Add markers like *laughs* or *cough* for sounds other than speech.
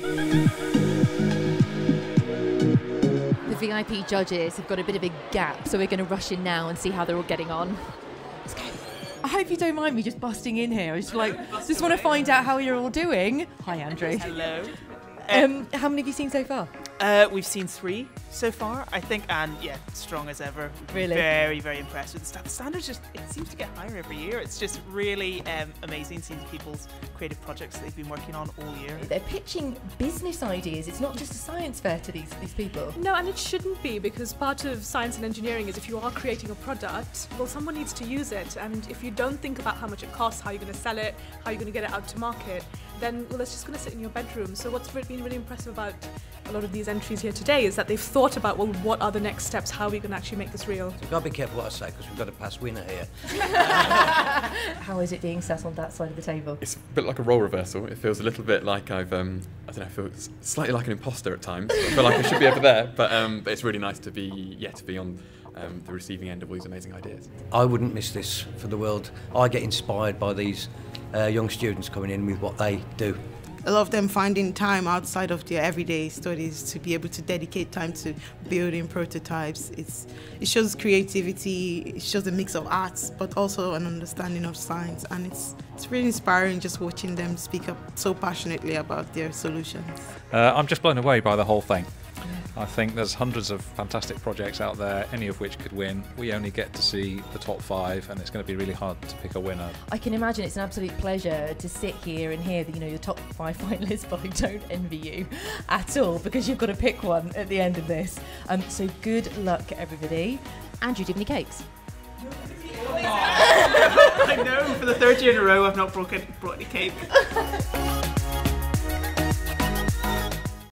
The VIP judges have got a bit of a gap, so we're going to rush in now and see how they're all getting on. Let's go. I hope you don't mind me just busting in here. I just like just want to find out how you're all doing. Hi, Andrew. Hello. Um, how many have you seen so far? Uh, we've seen three so far, I think, and yeah, strong as ever. Really? Very, very impressed with the sta- the standards. Just it seems to get higher every year. It's just really um, amazing seeing people's creative projects that they've been working on all year. They're pitching business ideas. It's not just a science fair to these these people. No, and it shouldn't be because part of science and engineering is if you are creating a product, well, someone needs to use it. And if you don't think about how much it costs, how you're going to sell it, how you're going to get it out to market, then, well, it's just going to sit in your bedroom. So, what's been really impressive about a lot of these entries here today is that they've thought about, well, what are the next steps? How are we going to actually make this real? You've got to be careful what I say because we've got a past winner here. *laughs* How is it being set on that side of the table? It's a bit like a role reversal. It feels a little bit like I've, um, I don't know, I feel slightly like an imposter at times. I feel like I should be over there, but, um, but it's really nice to be, yeah, to be on um, the receiving end of all these amazing ideas. I wouldn't miss this for the world. I get inspired by these uh, young students coming in with what they do. A lot of them finding time outside of their everyday studies to be able to dedicate time to building prototypes. It's, it shows creativity, it shows a mix of arts, but also an understanding of science. And it's, it's really inspiring just watching them speak up so passionately about their solutions. Uh, I'm just blown away by the whole thing. I think there's hundreds of fantastic projects out there, any of which could win. We only get to see the top five, and it's going to be really hard to pick a winner. I can imagine it's an absolute pleasure to sit here and hear that you know your top five *laughs* finalists, but I don't envy you at all because you've got to pick one at the end of this. Um, so good luck, everybody. Andrew, do you have any cakes? *laughs* I know for the third year in a row I've not broken, brought any cake. *laughs*